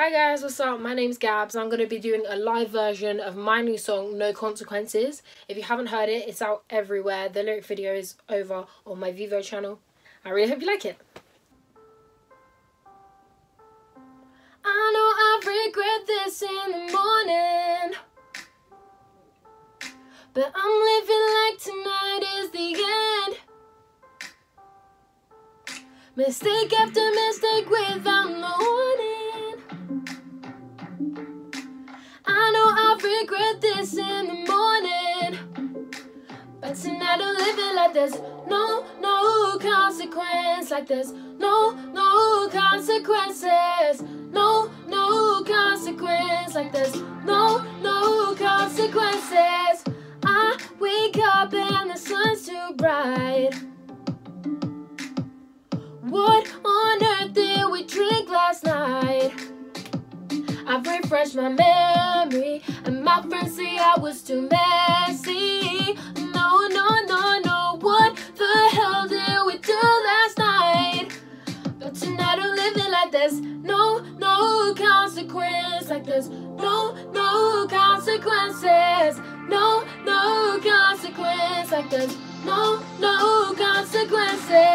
Hi guys, what's up? My name's Gabz. I'm going to be doing a live version of my new song, No Consequences. If you haven't heard it, it's out everywhere. The lyric video is over on my Vevo channel. I really hope you like it. I know I regret this in the morning But I'm living like tonight is the end Mistake after mistake without no warning regret this in the morning. But tonight I'm living like there's no, no consequence. Like there's no, no consequences. No, no consequence. Like there's no, no consequences. I wake up and the sun's too bright. What on earth did we drink last night? I've refreshed my memory, my I was too messy. No, no, no, no, what the hell did we do last night? But tonight I'm living like there's no, no consequence, like there's no, no consequences, no, no consequence, like there's no, no consequences.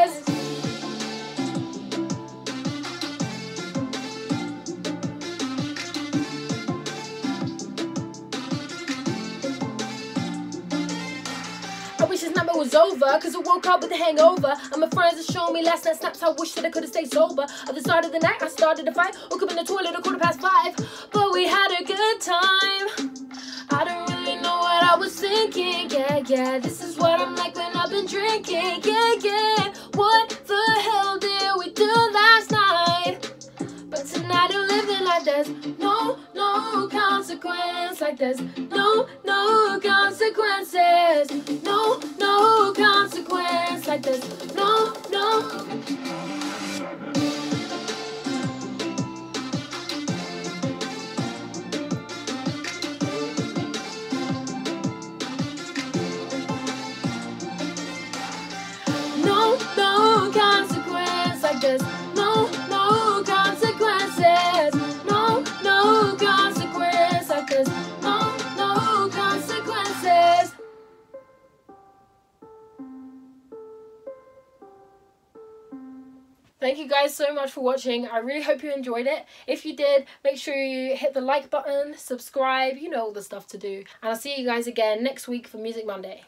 Wish this night was over, cause I woke up with a hangover. And my friends are showing me last night snaps. I wish that I could have stayed sober. At the start of the night, I started a fight. Woke up in the toilet at quarter past five. But we had a good time. I don't really know what I was thinking. Yeah, yeah, this is what I'm like when I've been drinking. Yeah, yeah. What the hell did we do last night? But tonight I'm living like there's no, no consequence. Like there's no, no consequences. No, no consequence. Like there's no, no. No, no consequence. Like no, no Thank you guys so much for watching. I really hope you enjoyed it. If you did, make sure you hit the like button, subscribe, you know all the stuff to do. And I'll see you guys again next week for Music Monday.